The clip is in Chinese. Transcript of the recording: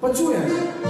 不重要